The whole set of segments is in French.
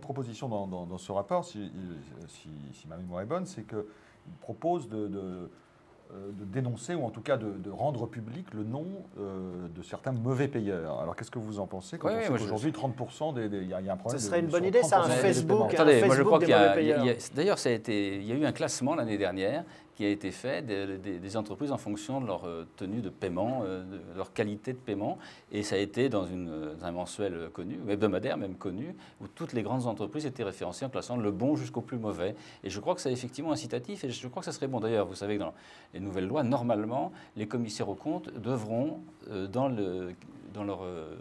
proposition dans, ce rapport, si, ma mémoire est bonne, c'est qu'il propose de euh, de dénoncer ou en tout cas de, rendre public le nom euh, de certains mauvais payeurs. Alors qu'est-ce que vous en pensez quand on sait qu'aujourd'hui 30% des, il y, a un problème. Ce serait une bonne idée, ça, un Facebook. Attendez, moi je crois qu'il y a, d'ailleurs ça a été, il y a eu un classement l'année dernière qui a été fait des, entreprises en fonction de leur euh, tenue de paiement, de leur qualité de paiement, et ça a été dans, une, un mensuel connu, hebdomadaire même connu, où toutes les grandes entreprises étaient référencées en classant le bon jusqu'au plus mauvais. Et je crois que c'est effectivement incitatif, et je crois que ça serait bon. D'ailleurs, vous savez que dans les nouvelles lois, normalement, les commissaires aux comptes devront, euh, dans, le, dans leur euh,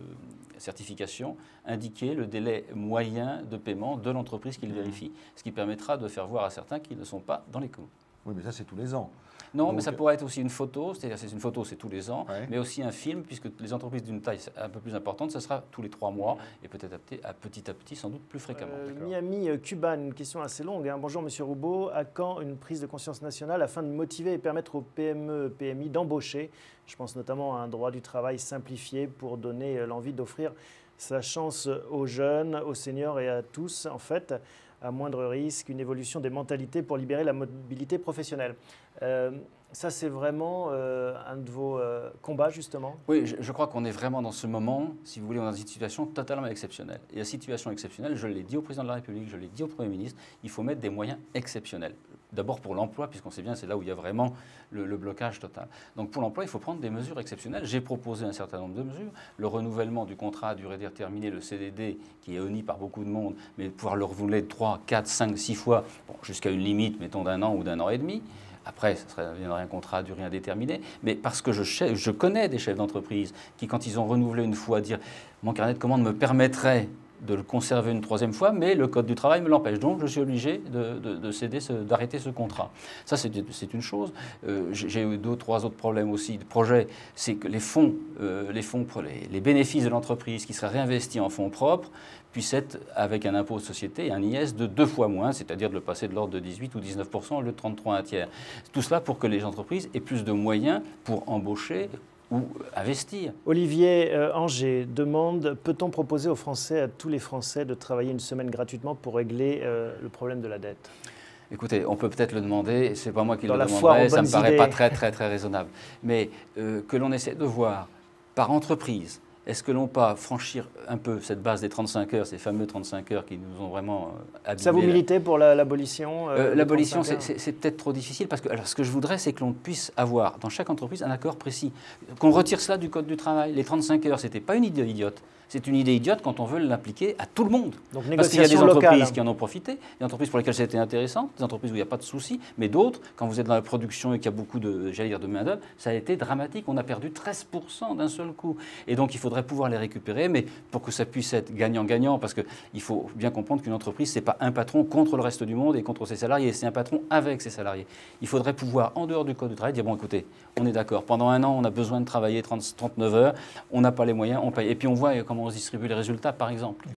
certification, indiquer le délai moyen de paiement de l'entreprise qu'ils mmh. vérifient, ce qui permettra de faire voir à certains qu'ils ne sont pas dans les coûts. Oui, mais ça, c'est tous les ans. Non, mais ça pourrait être aussi une photo, c'est-à-dire c'est une photo, c'est tous les ans, mais aussi un film, puisque les entreprises d'une taille un peu plus importante, ça sera tous les trois mois et peut-être à petit à petit, sans doute plus fréquemment. Euh, Miami, euh, Cuba, une question assez longue. Hein. Bonjour Monsieur Roubaud, à quand une prise de conscience nationale afin de motiver et permettre aux PME, PMI d'embaucher? Je pense notamment à un droit du travail simplifié pour donner euh, l'envie d'offrir sa chance aux jeunes, aux seniors et à tous, en fait à moindre risque, une évolution des mentalités pour libérer la mobilité professionnelle. Ça, c'est vraiment euh, un de vos euh, combats, justement? Oui, je, crois qu'on est vraiment dans ce moment, si vous voulez, dans une situation totalement exceptionnelle. Et la situation exceptionnelle, je l'ai dit au président de la République, je l'ai dit au Premier ministre, il faut mettre des moyens exceptionnels. D'abord pour l'emploi, puisqu'on sait bien c'est là où il y a vraiment le, le blocage total. Donc pour l'emploi, il faut prendre des mesures exceptionnelles. J'ai proposé un certain nombre de mesures. Le renouvellement du contrat à durée déterminée, le CDD, qui est honni par beaucoup de monde, mais pouvoir le renouveler 3, 4, 5, 6 fois, jusqu'à une limite, mettons, d'un an ou d'un an et demi. Après, ça viendrait un contrat à durée indéterminée, mais parce que je, je connais des chefs d'entreprise qui, quand ils ont renouvelé une fois, dire mon carnet de commande me permettrait de le conserver une troisième fois, mais le Code du travail me l'empêche. Donc, je suis obligé de, céder, d'arrêter ce contrat. Ça, c'est une chose. Euh, j'ai eu deux, trois autres problèmes aussi de projet. C'est que les fonds, euh, les, bénéfices de l'entreprise qui seraient réinvestis en fonds propres puissent être avec un impôt de société un IS de deux fois moins, c'est-à-dire de le passer de l'ordre de 18 ou 19 au lieu de 33 un tiers. Tout cela pour que les entreprises aient plus de moyens pour embaucher ou investir. Olivier euh, Anger demande peut-on proposer aux Français, à tous les Français, de travailler une semaine gratuitement pour régler euh, le problème de la dette? Écoutez, on peut peut-être le demander, c'est pas moi qui le demanderai, ça ne me paraît pas très très très raisonnable. Mais euh, que l'on essaie de voir par entreprise, est-ce que l'on pas franchir un peu cette base des 35 heures, ces fameux 35 heures qui nous ont vraiment abîmés Ça vous militez pour l'abolition L'abolition, c'est peut-être trop difficile parce que alors, ce que je voudrais, c'est que l'on puisse avoir dans chaque entreprise un accord précis. Qu'on retire cela du Code du travail. Les 35 heures, ce n'était pas une idée idiote. C'est une idée idiote quand on veut l'appliquer à tout le monde. Donc, Parce qu'il y a des entreprises qui en ont profité, des entreprises pour lesquelles c'était intéressant, des entreprises où il n'y a pas de souci, mais d'autres, quand vous êtes dans la production et qu'il y a beaucoup de, dire, de main-d'œuvre, ça a été dramatique. On a perdu 13% d'un seul coup. Et donc, il faudrait pouvoir les récupérer, mais pour que ça puisse être gagnant-gagnant, parce qu'il faut bien comprendre qu'une entreprise, ce n'est pas un patron contre le reste du monde et contre ses salariés, c'est un patron avec ses salariés. Il faudrait pouvoir, en dehors du code du travail, dire bon, écoutez, on est d'accord, pendant un an, on a besoin de travailler 30, 39 heures, on n'a pas les moyens, on paye. Et puis on voit comment on distribue les résultats, par exemple.